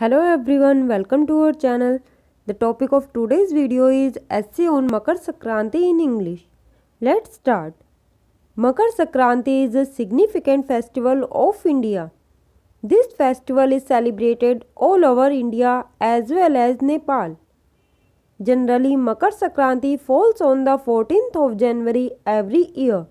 Hello everyone, welcome to our channel. The topic of today's video is essay on Makar Sankranti in English. Let's start. Makar Sankranti is a significant festival of India. This festival is celebrated all over India as well as Nepal. Generally, Makar Sankranti falls on the 14th of January every year.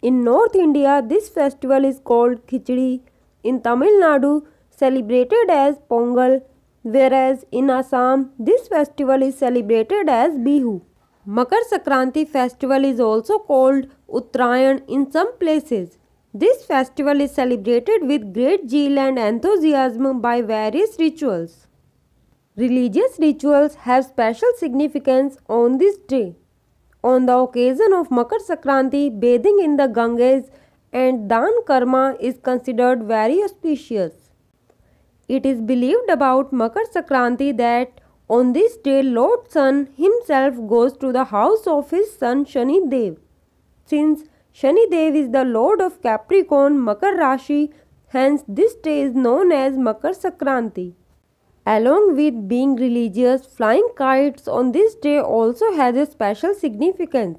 In North India, this festival is called Khichdi. In Tamil Nadu, celebrated as Pongal, whereas in Assam this festival is celebrated as Bihu. Makar Sankranti festival is also called Uttarayan in some places. This festival is celebrated with great zeal and enthusiasm by various rituals. Religious rituals have special significance on this day. On the occasion of Makar Sankranti, bathing in the Ganges and Dan Karma is considered very auspicious. It is believed about Makar Sankranti that on this day Lord Sun himself goes to the house of his son Shani Dev. Since Shani Dev is the lord of Capricorn Makar Rashi, hence this day is known as Makar Sankranti. Along with being religious, flying kites on this day also has a special significance.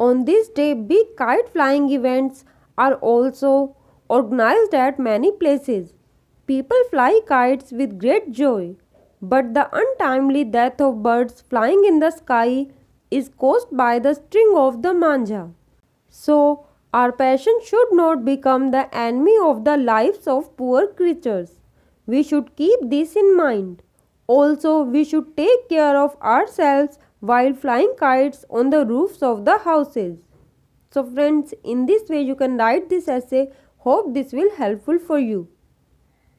On this day, big kite flying events are also organized at many places. People fly kites with great joy, but the untimely death of birds flying in the sky is caused by the string of the manja. So, our passion should not become the enemy of the lives of poor creatures. We should keep this in mind. Also, we should take care of ourselves while flying kites on the roofs of the houses. So friends, in this way you can write this essay. Hope this will helpful for you.